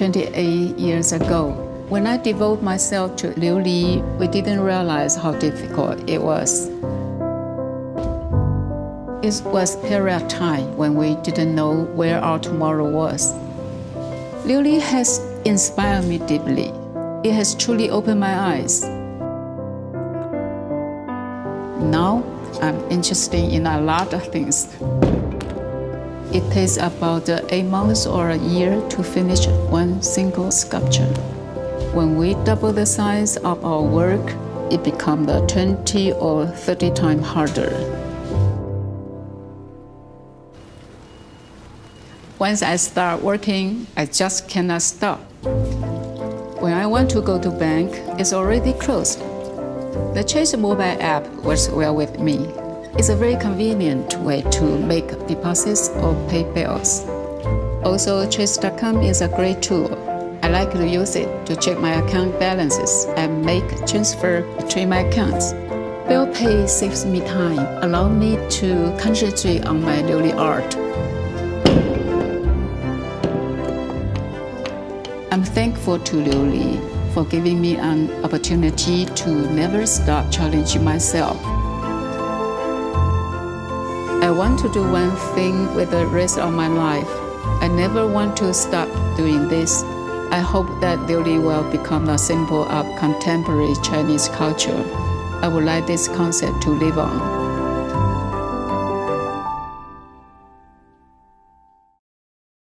28 years ago. When I devoted myself to Liu Li, we didn't realize how difficult it was. It was a period of time when we didn't know where our tomorrow was. Liu Li has inspired me deeply. It has truly opened my eyes. Now, I'm interested in a lot of things. It takes about eight months or a year to finish one single sculpture. When we double the size of our work, it becomes 20 or 30 times harder. Once I start working, I just cannot stop. When I want to go to bank, it's already closed. The Chase mobile app works well with me. It's a very convenient way to make deposits or pay bills. Also, Chase.com is a great tool. I like to use it to check my account balances and make transfer between my accounts. Bill pay saves me time, allow me to concentrate on my daily art. I'm thankful to Liu Li for giving me an opportunity to never stop challenging myself. I want to do one thing with the rest of my life. I never want to stop doing this. I hope that Liu Li will become a symbol of contemporary Chinese culture. I would like this concept to live on.